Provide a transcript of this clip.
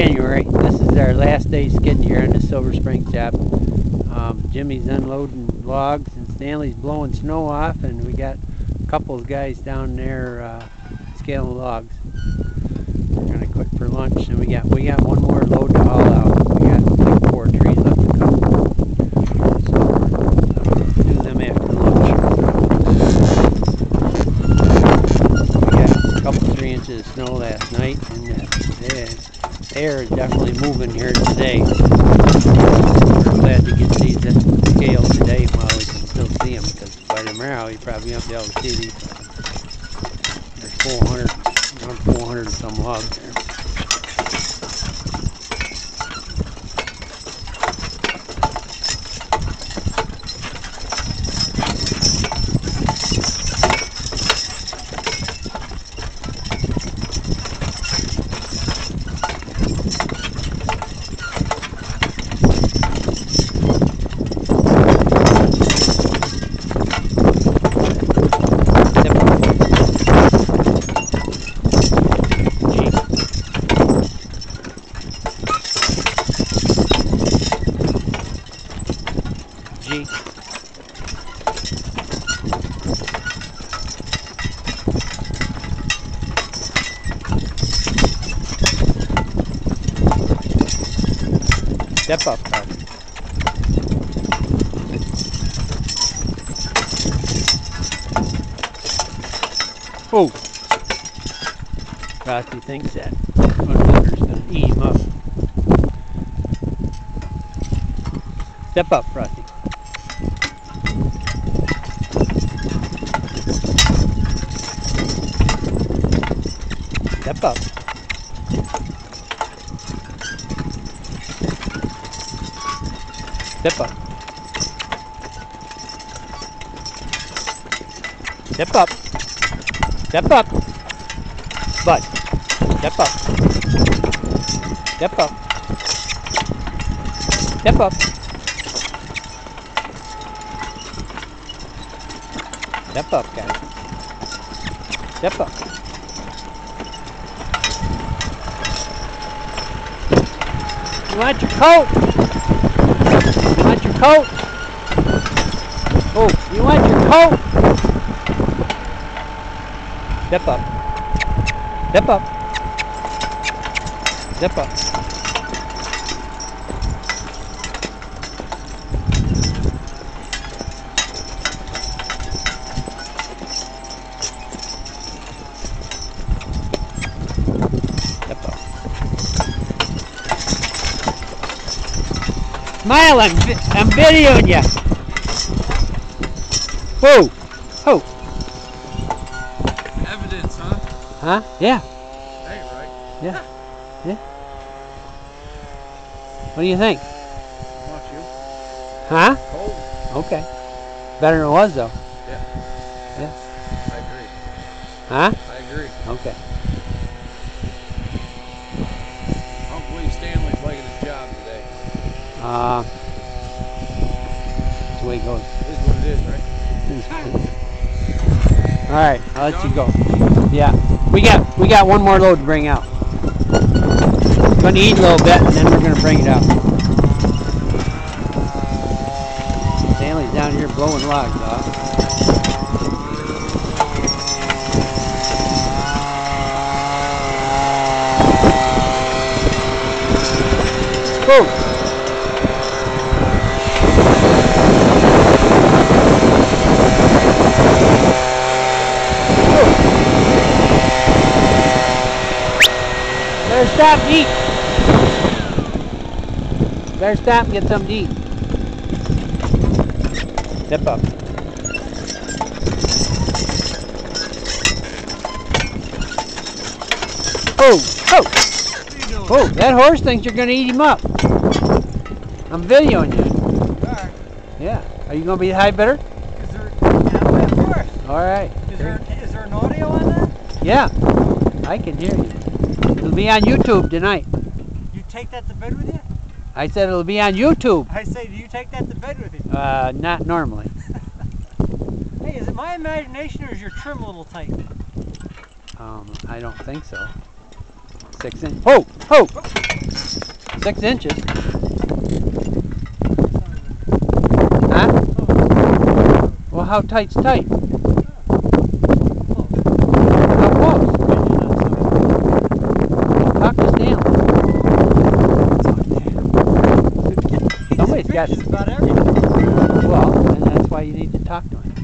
January. This is our last day skidding here on the Silver Spring job. Um, Jimmy's unloading logs and Stanley's blowing snow off and we got a couple of guys down there uh, scaling logs. We're gonna quit for lunch and we got we got one more load to haul out. We got like four trees left to uh, do them after lunch. We got a couple three inches of snow last night and uh, the air is definitely moving here today. We're glad to get these at scale today while we can still see them because by tomorrow you probably won't be able to see these. There's 400, around 400 and some logs there. Step up, Carter. Oh! Frosty thinks that motherfucker's gonna eat him up. Step up, Frosty. Step up. Step up. Step up. Step up. Bud. Step up. Step up. Step up. Step up, guys. Step up. You want your coat? You want your coat? Oh, you want your coat? Step up. Step up. Step up. Smile, I'm, I'm videoing you. Whoa. Oh. Evidence, huh? Huh? Yeah. Hey, right. Yeah. Yeah. What do you think? Want you? Huh? Cold. Okay. Better than it was, though. Yeah. Yeah. I agree. Huh? I agree. Okay. I don't believe Stanley's liking his job today. Uh, that's the way it goes. This is what it is, right? All right, I'll let you go. Yeah, we got we got one more load to bring out. We're Gonna eat a little bit, and then we're gonna bring it out. Stanley's down here blowing logs off. Whoa! Better stop and eat. Better stop and get something to eat. Step up. Oh, oh, oh, that horse thinks you're gonna eat him up. I'm videoing you. Yeah. Are you gonna be high bidder? Is there, yeah, of course. Alright. Is there, is there an audio on that? Yeah. I can hear you. Be on YouTube tonight. You take that to bed with you? I said it'll be on YouTube. I say, do you take that to bed with you? Uh, not normally. Hey, is it my imagination or is your trim a little tight? Um, I don't think so. six inches. Ho, ho! Six inches. Huh? Well, how tight's tight? How close? Talk to Stanley. Somebody's got- Pictures about everything. Well, and that's why you need to talk to him.